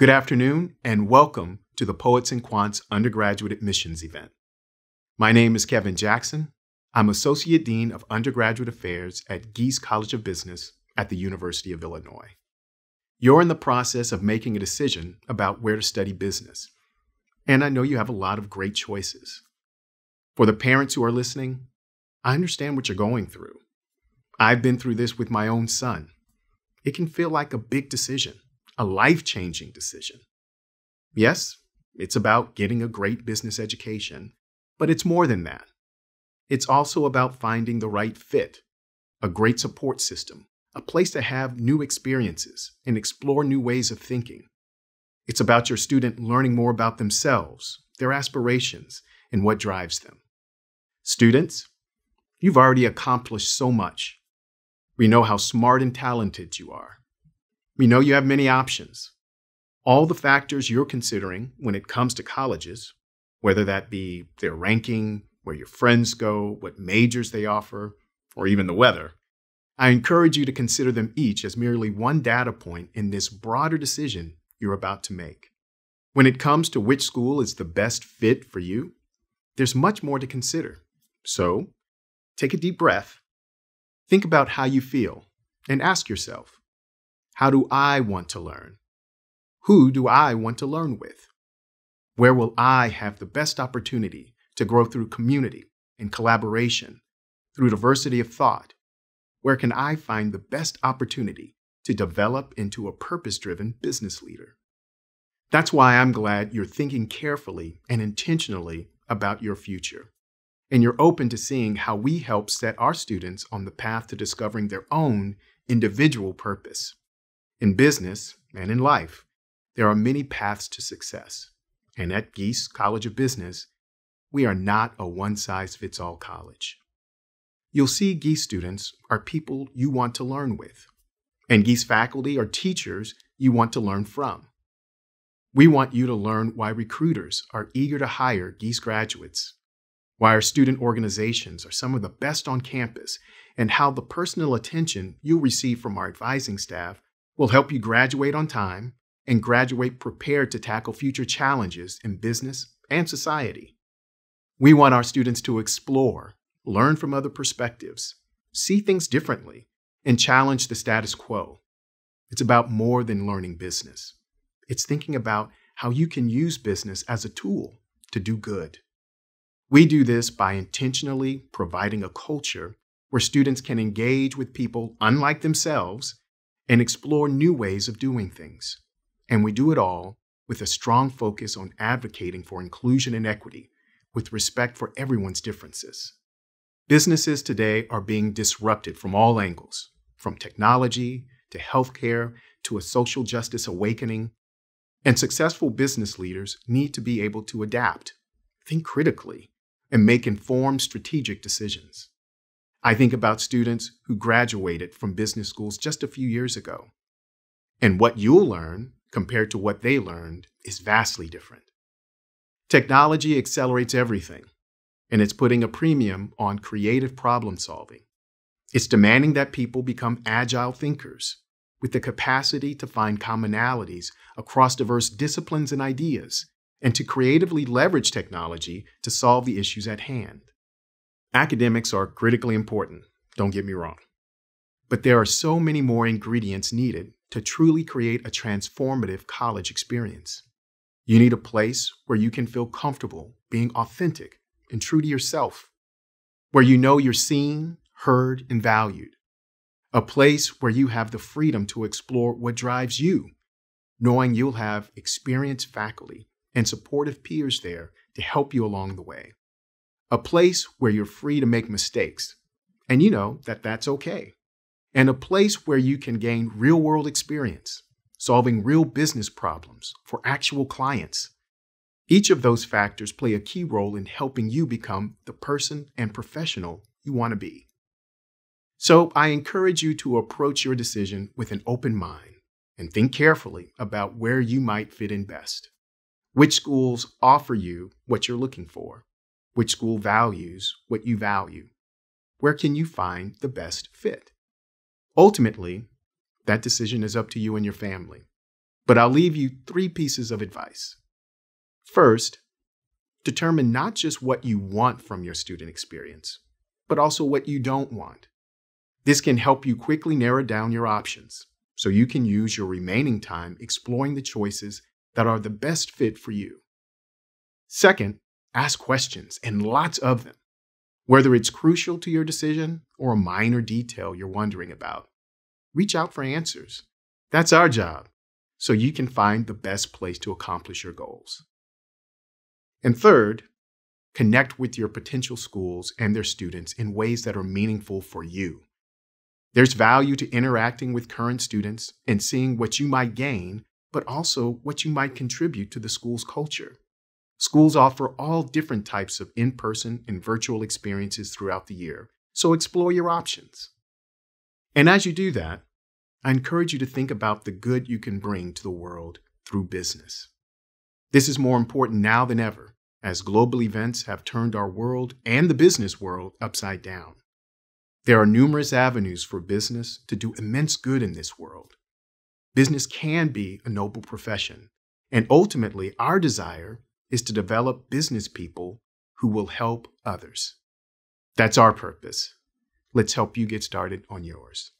Good afternoon, and welcome to the Poets and Quants undergraduate admissions event. My name is Kevin Jackson. I'm Associate Dean of Undergraduate Affairs at Gies College of Business at the University of Illinois. You're in the process of making a decision about where to study business, and I know you have a lot of great choices. For the parents who are listening, I understand what you're going through. I've been through this with my own son. It can feel like a big decision, a life changing decision. Yes, it's about getting a great business education, but it's more than that. It's also about finding the right fit, a great support system, a place to have new experiences and explore new ways of thinking. It's about your student learning more about themselves, their aspirations, and what drives them. Students, you've already accomplished so much. We know how smart and talented you are. We know you have many options. All the factors you're considering when it comes to colleges, whether that be their ranking, where your friends go, what majors they offer, or even the weather, I encourage you to consider them each as merely one data point in this broader decision you're about to make. When it comes to which school is the best fit for you, there's much more to consider. So, take a deep breath, think about how you feel, and ask yourself How do I want to learn? Who do I want to learn with? Where will I have the best opportunity to grow through community and collaboration, through diversity of thought? Where can I find the best opportunity to develop into a purpose driven business leader? That's why I'm glad you're thinking carefully and intentionally about your future and you're open to seeing how we help set our students on the path to discovering their own individual purpose. In business and in life, there are many paths to success. And at Gies College of Business, we are not a one size fits all college. You'll see Gies students are people you want to learn with, and Gies faculty are teachers you want to learn from. We want you to learn why recruiters are eager to hire Gies graduates why our student organizations are some of the best on campus, and how the personal attention you'll receive from our advising staff will help you graduate on time and graduate prepared to tackle future challenges in business and society. We want our students to explore, learn from other perspectives, see things differently, and challenge the status quo. It's about more than learning business. It's thinking about how you can use business as a tool to do good. We do this by intentionally providing a culture where students can engage with people unlike themselves and explore new ways of doing things. And we do it all with a strong focus on advocating for inclusion and equity with respect for everyone's differences. Businesses today are being disrupted from all angles, from technology to healthcare to a social justice awakening. And successful business leaders need to be able to adapt, think critically, and make informed strategic decisions. I think about students who graduated from business schools just a few years ago. And what you'll learn compared to what they learned is vastly different. Technology accelerates everything, and it's putting a premium on creative problem solving. It's demanding that people become agile thinkers with the capacity to find commonalities across diverse disciplines and ideas and to creatively leverage technology to solve the issues at hand. Academics are critically important, don't get me wrong. But there are so many more ingredients needed to truly create a transformative college experience. You need a place where you can feel comfortable being authentic and true to yourself, where you know you're seen, heard, and valued. A place where you have the freedom to explore what drives you, knowing you'll have experienced faculty and supportive peers there to help you along the way. A place where you're free to make mistakes, and you know that that's okay. And a place where you can gain real world experience, solving real business problems for actual clients. Each of those factors play a key role in helping you become the person and professional you want to be. So I encourage you to approach your decision with an open mind and think carefully about where you might fit in best. Which schools offer you what you're looking for? Which school values what you value? Where can you find the best fit? Ultimately, that decision is up to you and your family. but I'll leave you three pieces of advice. First, determine not just what you want from your student experience, but also what you don't want. This can help you quickly narrow down your options so you can use your remaining time exploring the choices that are the best fit for you. Second, ask questions and lots of them, whether it's crucial to your decision or a minor detail you're wondering about. Reach out for answers. That's our job, so you can find the best place to accomplish your goals. And third, connect with your potential schools and their students in ways that are meaningful for you. There's value to interacting with current students and seeing what you might gain, but also what you might contribute to the school's culture. Schools offer all different types of in person and virtual experiences throughout the year, so explore your options. And as you do that, I encourage you to think about the good you can bring to the world through business. This is more important now than ever, as global events have turned our world and the business world upside down. There are numerous avenues for business to do immense good in this world. Business can be a noble profession, and ultimately, our desire is to develop business people who will help others. That's our purpose. Let's help you get started on yours.